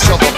So.